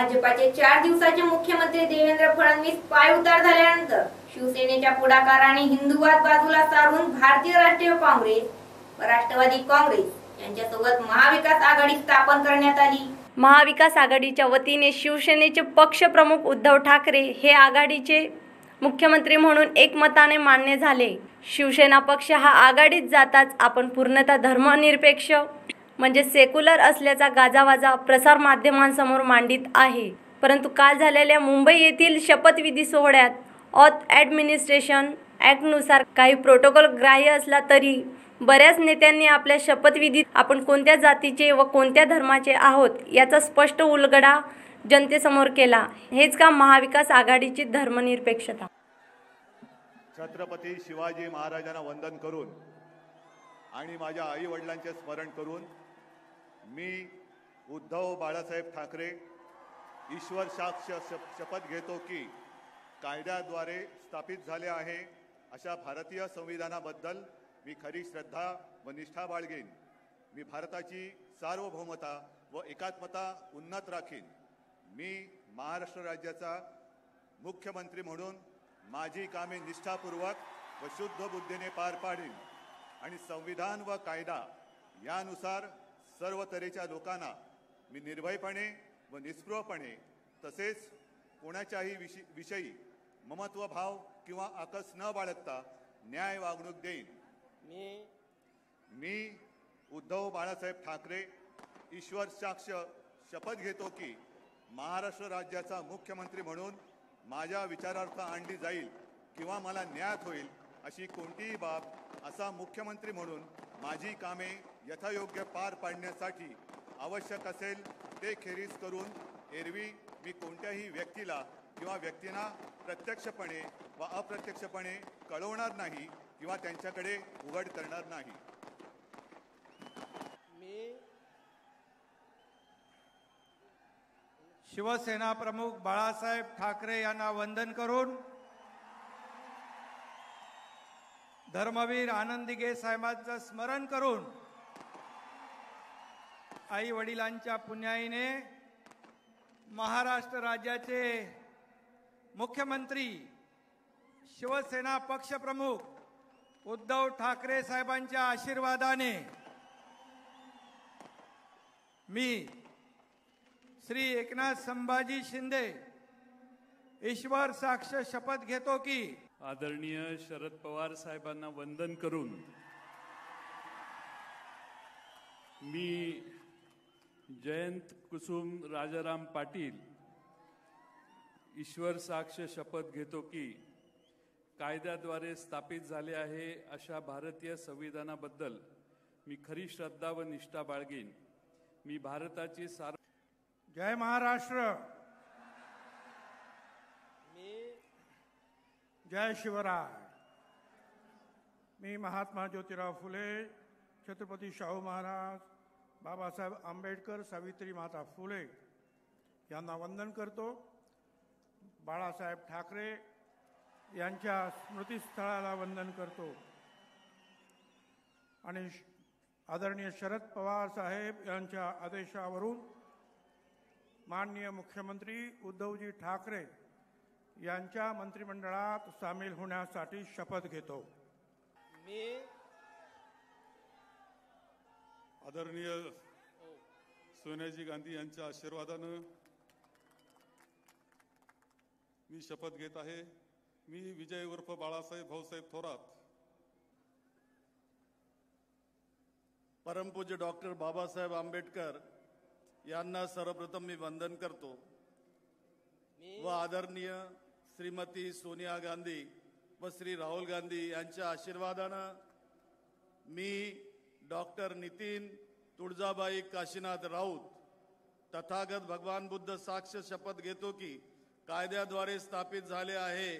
भाजपाचे चार दिवसाचे मुख्यमंत्री देवेंद्र फडणवीस पाय उतार झाल्यानंतर शिवसेनेच्या पुढाकाराने हिंदुवाद बाजूला सारून भारतीय राष्ट्रीय काँग्रेस व राष्ट्रवादी काँग्रेस यांच्यासोबत महाविकास आघाडी स्थापन करण्यात आली. महाविकास आघाडीच्या वतीने शिवसेनेचे पक्षप्रमुख उद्धव ठाकरे हे आघाडीचे मुख्यमंत्री म्हणून एकमताने मान्य झाले. शिवसेना पक्ष हा आघाडीत जाताच आपण पूर्णतः धर्मनिरपेक्ष म्हणजे सेक्युलर असल्याचा गाजावाजा प्रसारमाध्यमांसमोर मांडित आहे. परंतु काल झालेल्या मुंबई येथील शपथविधी सोहळ्यात ऑथ ॲडमिनिस्ट्रेशन ॲक्टनुसार काही प्रोटोकॉल ग्राह्य असला तरी बऱ्याच नेत्यांनी आपल्या शपथविधीत आपण कोणत्या जातीचे व कोणत्या धर्माचे आहोत याचा स्पष्ट उलगडा जनतेसमोर केला. हेच का महाविकास आघाडीची धर्मनिरपेक्षता. छत्रपती शिवाजी महाराजांना वंदन करून आणि माझ्या आई वडिलांचे स्मरण करून मी उद्धव बाळासाहेब ठाकरे ईश्वर साक्ष शप- शपथ घेतो की कायद्याद्वारे स्थापित झाले आहे अशा भारतीय संविधानाबद्दल मी खरी श्रद्धा व निष्ठा बाळगेन. मी भारताची सार्वभौमता व एकात्मता उन्नत राखीन. मी महाराष्ट्र राज्याचा मुख्यमंत्री म्हणून माझी कामे निष्ठापूर्वक व शुद्ध बुद्धीने पार पाडीन. आणि संविधान व कायदा यानुसार सर्व तऱ्हेच्या लोकांना मी निर्भयपणे व निस्पृहपणे तसेच कोणाच्याही विषयी विषयी ममत्व भाव किंवा आकस न बाळगता न्याय वागणूक देईन. मी मी उद्धव बाळासाहेब ठाकरे ईश्वर साक्ष शपथ घेतो की महाराष्ट्र राज्याचा मुख्यमंत्री म्हणून माझ्या विचारार्थ आणली जाईल किंवा मला न्यायात होईल अशी कोणतीही बाब असा मुख्यमंत्री म्हणून माझी कामे यथायोग्य पार पाडण्यासाठी आवश्यक असेल ते खेरीज करून एरवी मी कोणत्याही व्यक्तीला किंवा व्यक्तींना प्रत्यक्षपणे व अप्रत्यक्षपणे कळवणार नाही किंवा त्यांच्याकडे उघड करणार नाही. मी शिवसेना प्रमुख बाळासाहेब ठाकरे यांना वंदन करून धर्मवीर आनंदीगे साहेबांचं स्मरण करून आई वडिलांच्या पुण्याईने महाराष्ट्र राज्याचे मुख्यमंत्री शिवसेना पक्षप्रमुख उद्धव ठाकरे साहेबांच्या आशीर्वादाने मी श्री एकनाथ संभाजी शिंदे ईश्वर साक्ष शपथ घेतो की आदरणीय शरद पवार साहेबांना वंदन करून मी जयंत कुसुम राजाराम पाटील ईश्वर साक्ष शपथ घेतो की कायद्याद्वारे स्थापित झाले आहे अशा भारतीय संविधानाबद्दल मी खरी श्रद्धा व निष्ठा बाळगेन. मी भारताची सार्व जय महाराष्ट्र. मी जय शिवराय। मी महात्मा ज्योतिराव फुले छत्रपती शाहू महाराज बाबासाहेब आंबेडकर सावित्री माता फुले यांना वंदन करतो. बाळासाहेब ठाकरे यांच्या स्मृतीस्थळाला वंदन करतो. आणि श- आदरणीय शरद पवार साहेब यांच्या आदेशावरून माननीय मुख्यमंत्री उद्धवजी ठाकरे यांच्या मंत्रिमंडळात सामील होण्यासाठी शपथ घेतो. मी आदरणीय सोनियाजी गांधी यांच्या आशीर्वादानं मी शपथ घेत आहे. मी विजय उर्फ बाळासाहेब भाऊसाहेब थोरात परमपूज्य डॉक्टर बाबासाहेब आंबेडकर यांना सर्वप्रथम मी वंदन करतो मी व आदरणीय श्रीमती सोनिया गांधी व श्री राहुल गांधी यांच्या आशीर्वादानं मी डॉक्टर नितीन तुळजाबाई काशीनाथ राऊत तथागत भगवान बुद्ध साक्ष शपथ घेतो की कायद्याद्वारे स्थापित झाले आहे.